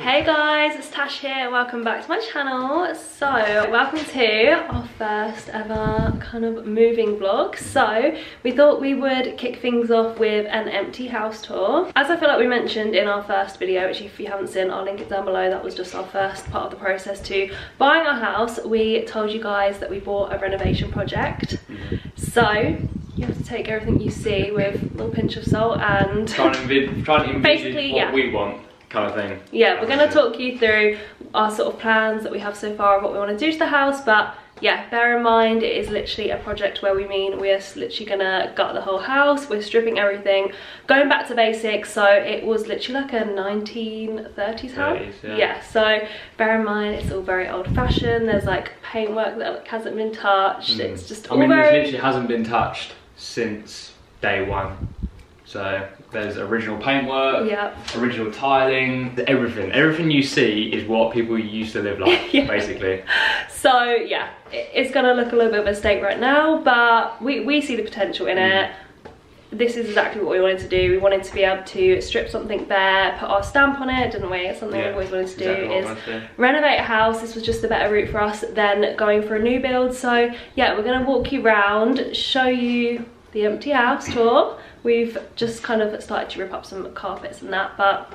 Hey guys, it's Tash here. Welcome back to my channel. So, welcome to our first ever kind of moving vlog. So, we thought we would kick things off with an empty house tour. As I feel like we mentioned in our first video, which if you haven't seen, I'll link it down below. That was just our first part of the process to buying our house. We told you guys that we bought a renovation project. So, you have to take everything you see with a little pinch of salt and... Trying to, envid- trying to Basically, what yeah. we want, kind of thing. yeah we're going to talk you through our sort of plans that we have so far of what we want to do to the house but yeah bear in mind it is literally a project where we mean we're literally gonna gut the whole house we're stripping everything going back to basics so it was literally like a 1930s house 30s, yeah. so bear in mind it's all very old-fashioned there's like paintwork that like, hasn't been touched hmm. it's just. I all mean, very literally hasn't been touched since day one. So there's original paintwork, yeah original tiling, everything. Everything you see is what people used to live like, Yeah. basically. So yeah, it's gonna look a little bit of a state right now, but we, we see the potential in it. Mm. This is exactly what we wanted to do. We wanted to be able to strip something bare, put our stamp on it, didn't we? It's something Yeah, we've always wanted to do exactly is wanted to renovate a house. This was just the better route for us than going for a new build. So yeah, we're gonna walk you around, show you the empty house tour. We've just kind of started to rip up some carpets and that, but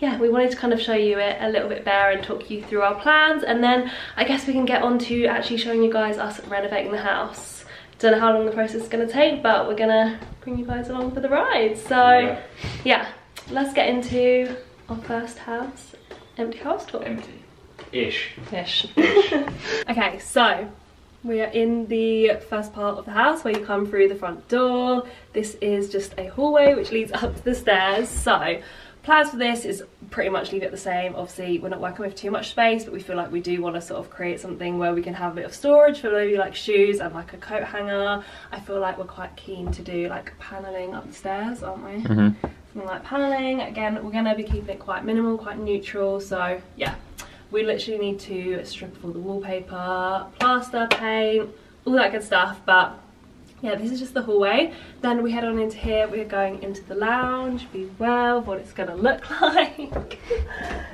yeah, we wanted to kind of show you it a little bit bare and talk you through our plans and then I guess we can get on to actually showing you guys us renovating the house. Don't know how long the process is going to take but we're going to bring you guys along for the ride. So Yeah. yeah, let's get into our first house, empty house tour. Empty. Ish. Ish. okay, so we are in the first part of the house where you come through the front door. This is just a hallway which leads up to the stairs. So plans for this is pretty much leave it the same. Obviously we're not working with too much space but we feel like we do want to sort of create something where we can have a bit of storage for maybe like shoes and like a coat hanger. I feel like we're quite keen to do like paneling up the stairs, aren't we? Mm-hmm. something like paneling. Again, we're going to be keeping it quite minimal, quite neutral. So yeah, we literally need to strip off all the wallpaper, plaster, paint, all that good stuff. But yeah, this is just the hallway. Then we head on into here. We're going into the lounge. Be well what it's going to look like.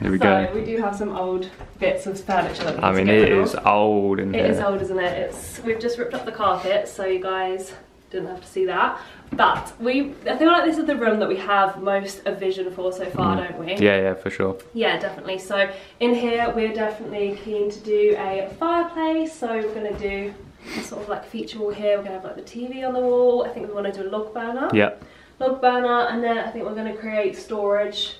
There we so go. we do have some old bits of furniture. That I mean, it is it is of. old in It is here. old, isn't it? It's we've just ripped up the carpet, so you guys didn't have to see that. But we, I feel like this is the room that we have most a vision for so far, don't we? Mm. Yeah, yeah, for sure. Yeah, definitely. So in here, we're definitely keen to do a fireplace. So we're gonna do a sort of like feature wall here. We're gonna have like the TV on the wall. I think we want to do a log burner. Yeah, Log burner, and then I think we're gonna create storage.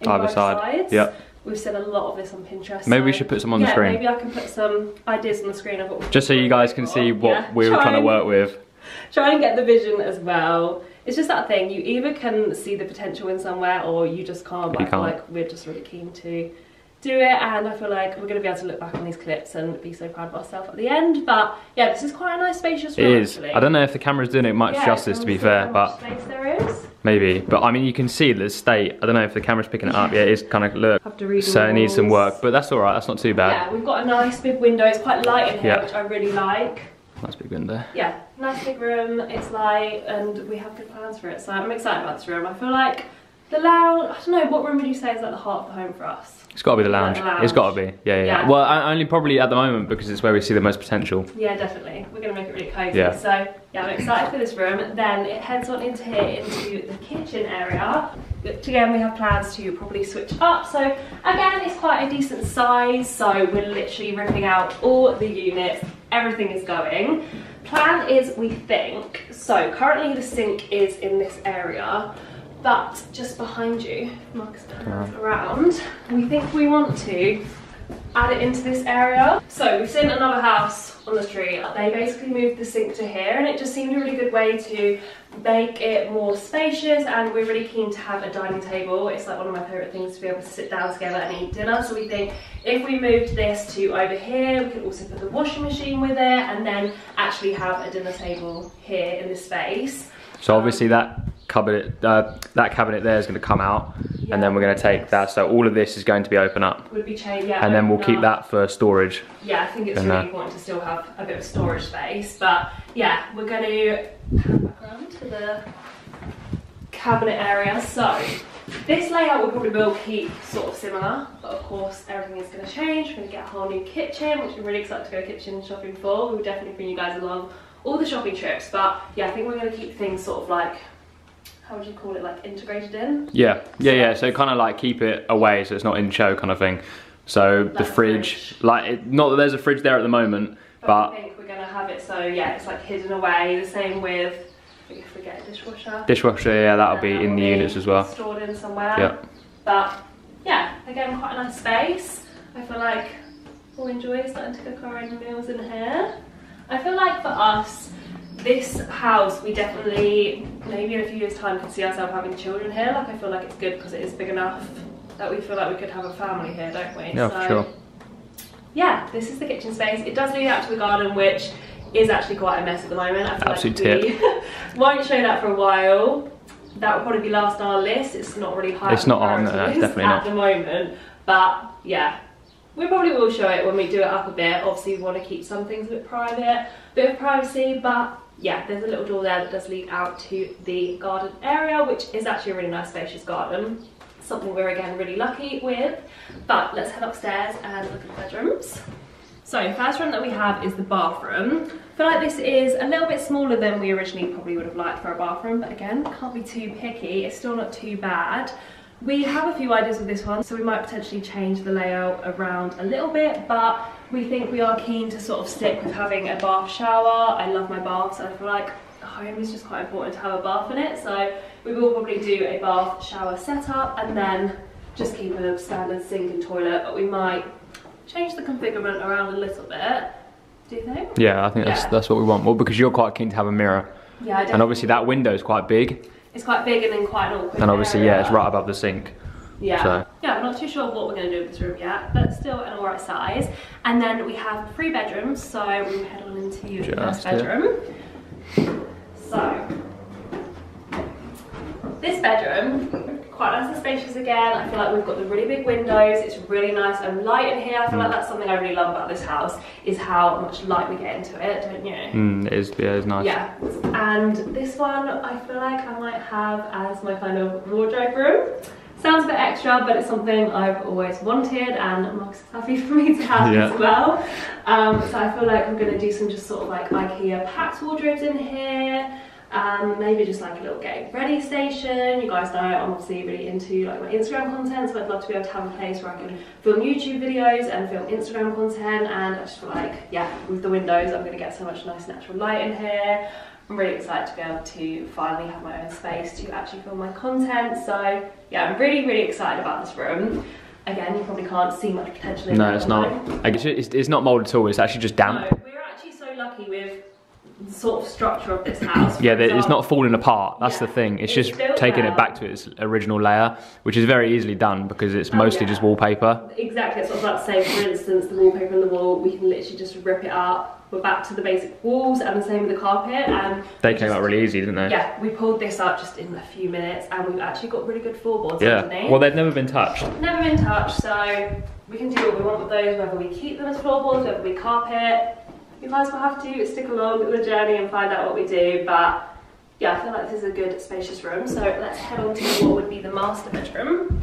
In Either both side. Sides. Yeah. We've seen a lot of this on Pinterest. Maybe we should put some on the yeah, screen. Maybe I can put some ideas on the screen of what just so you guys can see what Yeah, we were try trying to work with. Try and get the vision as well. It's just that thing, you either can see the potential in somewhere or you just can't. But I feel like we're just really keen to do it and I feel like we're going to be able to look back on these clips and be so proud of ourselves at the end. But yeah, this is quite a nice spacious room It is. actually. I don't know if the camera's doing it much Yeah, justice, to be fair, but much space there is. maybe. But I mean, you can see the state. I don't know if the camera's picking it up. Yeah, it's kind of look. Have to read So it needs some work, but that's all right. That's not too bad. Yeah, we've got a nice big window. It's quite light in here, Yeah. which I really like. Nice big window. yeah, nice big room, it's light, and we have good plans for it. So I'm excited about this room. I feel like the lounge, I don't know, what room would you say is like the heart of the home for us? It's got to be the lounge. the lounge. It's got to be. Yeah, yeah. Yeah. Well, I, only probably at the moment because it's where we see the most potential. Yeah, definitely. We're going to make it really cozy. Yeah. So yeah, I'm excited for this room. Then it heads on into here, into the kitchen area. Which again, we have plans to probably switch up. So again, it's quite a decent size. So we're literally ripping out all the units. Everything is going. Plan is, we think, so currently the sink is in this area. But just behind you, Marcus, turn uh-huh. around, we think we want to add it into this area. So we've seen another house on the street. They basically moved the sink to here and it just seemed a really good way to make it more spacious and we're really keen to have a dining table. It's like one of my favourite things to be able to sit down together and eat dinner. So we think if we moved this to over here, we could also put the washing machine with it and then actually have a dinner table here in this space. So obviously that cabinet, uh, that cabinet there is going to come out, and then we're going to take that. So all of this is going to be open up, Would be changed, yeah. and then we'll open keep that for storage. yeah, I think it's Then, really uh, important to still have a bit of storage space. But yeah, we're going to around to the cabinet area. So This layout we probably will keep sort of similar, but of course everything is going to change. We're going to get a whole new kitchen, which I'm really excited to go kitchen shopping for. We will definitely bring you guys along all the shopping trips, but yeah, I think we're going to keep things sort of like, how would you call it, like integrated in? Yeah, yeah, yeah. So kind of like keep it away so it's not in show kind of thing. So Like the fridge, fridge. like it, not that there's a fridge there at the moment, But, but I think we're to have it so yeah, it's like hidden away. The same with, if we get a dishwasher. dishwasher, yeah, that'll be that in the be units as well. Stored in somewhere. Yeah. But yeah, again, quite a nice space. I feel like we'll enjoy starting to cook our own meals in here. I feel like for us, this house, we definitely, maybe in a few years' time, could see ourselves having children here. Like, I feel like it's good because it is big enough that we feel like we could have a family here, don't we? Yeah, for sure. Yeah, this is the kitchen space. It does lead out to the garden, which is actually quite a mess at the moment. I feel Absolute like we won't show that for a while. That will probably be last on our list. It's not really high. It's not on the there, definitely at not. the moment. But yeah, we probably will show it when we do it up a bit. Obviously, we want to keep some things a bit private, bit of privacy. But yeah, there's a little door there that does lead out to the garden area, which is actually a really nice, spacious garden. Something we're again really lucky with. But let's head upstairs and look at the bedrooms. So first room that we have is the bathroom. I feel like this is a little bit smaller than we originally probably would have liked for a bathroom, but again, can't be too picky. It's still not too bad. We have a few ideas with this one, so we might potentially change the layout around a little bit, but we think we are keen to sort of stick with having a bath shower. I love my baths, I feel like home is just quite important to have a bath in it, so we will probably do a bath shower setup and then just keep a standard sink and toilet, but we might change the configurement around a little bit. Do you think? Yeah, I think that's that's what we want. Well, because you're quite keen to have a mirror, Yeah, I and obviously that window is quite big, it's quite big and then quite an awkward. and obviously yeah, it's right above the sink. Yeah. so. Yeah, I'm not too sure what we're going to do with this room yet, but still an alright size. And then we have three bedrooms, so we'll head on into the first bedroom. So, this bedroom, quite nice and spacious again. I feel like we've got the really big windows. It's really nice and light in here. I feel like that's something I really love about this house is how much light we get into it, don't you? Mm, it is, yeah, it's nice. Yeah, and this one I feel like I might have as my kind of wardrobe room. Sounds a bit extra, but it's something I've always wanted, and Marcus is happy for me to have Yeah. as well. Um, so I feel like I'm going to do some just sort of like IKEA packed wardrobes in here. Um, maybe just like a little getting ready station. You guys know I'm obviously really into like my Instagram content, so I'd love to be able to have a place where I can film YouTube videos and film Instagram content. And I just feel like, yeah, with the windows, I'm going to get so much nice natural light in here. I'm really excited to be able to finally have my own space to actually film my content. So yeah, I'm really, really excited about this room. Again, you probably can't see much potential in No, it's not. moment. Like, it's, it's, not mould at all. It's actually just damp. No, we're actually so lucky with the sort of structure of this house. Yeah, it's not falling apart. That's Yeah. the thing. It's, It's just taking well. it back to its original layer, which is very easily done because it's Oh, mostly yeah. just wallpaper. Exactly, that's what I was about to say. For instance, the wallpaper on the wall, we can literally just rip it up. We're back to the basic walls, and the same with the carpet. And They came just- out really easy, didn't they? Yeah, we pulled this up just in a few minutes, and we've actually got really good floorboards Yeah. underneath. Well, they've never been touched. Never been touched, so we can do what we want with those, whether we keep them as floorboards, whether we carpet. You guys will have to stick along the journey and find out what we do, but yeah, I feel like this is a good spacious room, so let's head on to what would be the master bedroom.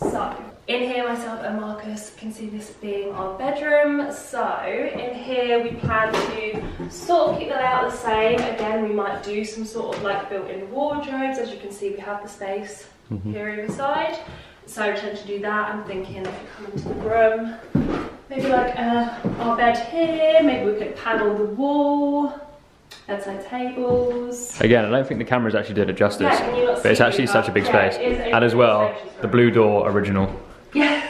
So, in here, myself and Marcus can see this being our bedroom. So, in here, we plan to sort of keep the layout the same. Again, we might do some sort of like built-in wardrobes. As you can see, we have the space here either side. So, I tend to do that. I'm thinking if you come into the room, maybe like uh, our bed here. Maybe we could panel the wall. Bedside tables. Again, I don't think the cameras actually did it justice, Yeah, can you not but it's actually such a big Yeah, space. And as well, the blue door original.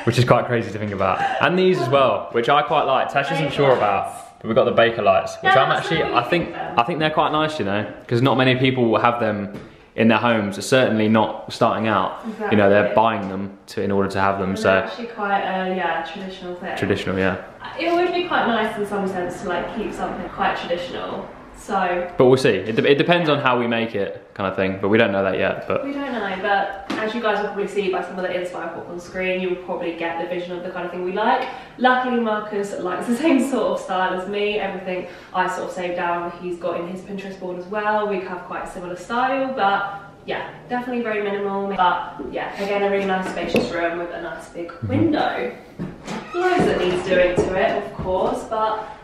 Which is quite crazy to think about. And these as well, which I quite like. Tash isn't sure about, but we've got the Bakelites, which I'm actually, I think. I think they're quite nice, you know, because not many people will have them in their homes. Certainly not starting out. You know, they're buying them to in order to have them. And So actually quite a yeah traditional thing. traditional, yeah. It would be quite nice in some sense to like keep something quite traditional. So But we'll see. It, de- it depends on how we make it, kind of thing. But we don't know that yet. But we don't know, but as you guys will probably see by some of the inspo I put on screen, you will probably get the vision of the kind of thing we like. Luckily, Marcus likes the same sort of style as me. Everything I sort of saved down, he's got in his Pinterest board as well. We have quite a similar style, but yeah, definitely very minimal. But yeah, again, a really nice spacious room with a nice big mm-hmm. window. Loads that needs doing to it, of course, but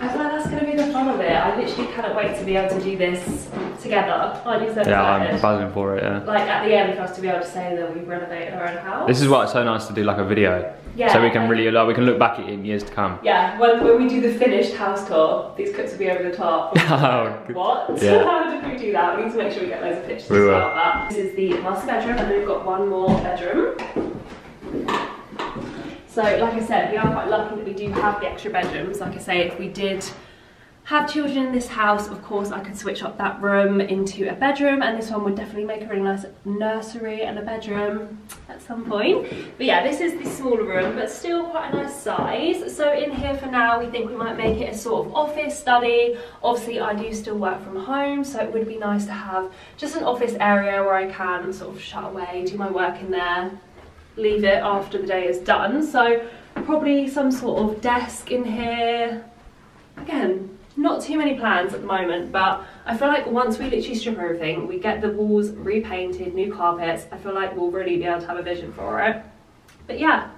I feel like that's going to be the fun of it. I literally cannot wait to be able to do this together. Aren't you so Yeah, I'm buzzing for it. Yeah. Like at the end for us to be able to say that we've renovated our own house. This is why it's so nice to do like a video, Yeah. so we can really like we can look back at it in years to come. Yeah, when, when we do the finished house tour, these clips will be over the top. Oh, what? Yeah. How did we do that? We need to make sure we get loads of pictures We about that. This is the master bedroom, and then we've got one more bedroom. So, like I said, we are quite lucky that we do have the extra bedrooms. Like I say, if we did have children in this house, of course, I could switch up that room into a bedroom, and this one would definitely make a really nice nursery and a bedroom at some point. But yeah, this is the smaller room, but still quite a nice size. So in here for now, we think we might make it a sort of office study. Obviously, I do still work from home, so it would be nice to have just an office area where I can sort of shut away, do my work in there, leave it after the day is done. So probably some sort of desk in here. Again, not too many plans at the moment, but I feel like once we literally strip everything, we get the walls repainted, new carpets, I feel like we'll really be able to have a vision for it. But yeah,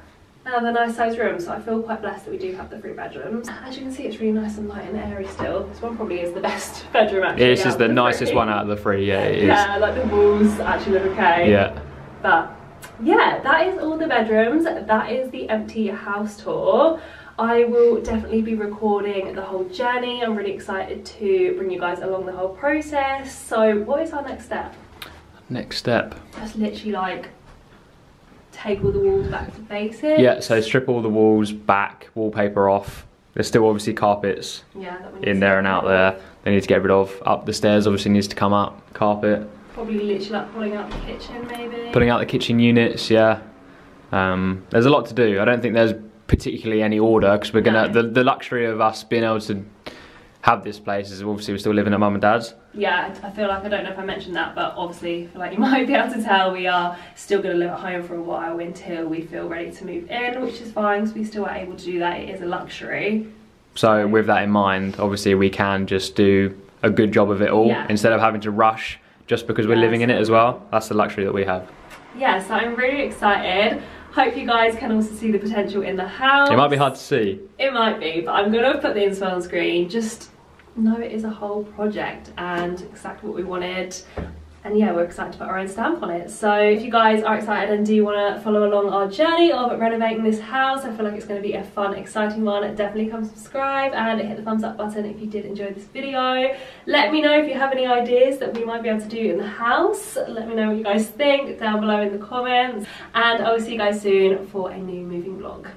another nice sized room, so I feel quite blessed that we do have the three bedrooms. As you can see, it's really nice and light and airy still. This one probably is the best bedroom actually. Yeah, this is of the nicest three. one out of the three. Yeah, it is. Yeah, like the walls actually look okay. Yeah. But yeah, that is all the bedrooms. That is the empty house tour. I will definitely be recording the whole journey. I'm really excited to bring you guys along the whole process. So, what is our next step? Next step. Just literally like take all the walls back to basics. Yeah, so strip all the walls back, wallpaper off. There's still obviously carpets yeah that in there and out there. They need to get rid of. Up the stairs obviously needs to come up. Carpet. Probably literally like pulling out the kitchen maybe. Pulling out the kitchen units, yeah. Um, there's a lot to do. I don't think there's particularly any order because we're gonna No. the, the luxury of us being able to have this place is obviously we're still living at mum and dad's. Yeah, I feel like I don't know if I mentioned that, but obviously, feel like you might be able to tell we are still going to live at home for a while until we feel ready to move in, which is fine because we still are able to do that. It is a luxury. So with that in mind, obviously we can just do a good job of it all Yeah. instead of having to rush just because we're Yeah, living in it as well. That's the luxury that we have. Yeah, so I'm really excited. Hope you guys can also see the potential in the house. It might be hard to see. It might be, but I'm gonna put the info on screen. Just know it is a whole project and exactly what we wanted. And yeah, we're excited to put our own stamp on it. So if you guys are excited and do want to follow along our journey of renovating this house, I feel like it's going to be a fun, exciting one. Definitely come subscribe and hit the thumbs up button if you did enjoy this video. Let me know if you have any ideas that we might be able to do in the house. Let me know what you guys think down below in the comments. And I will see you guys soon for a new moving vlog.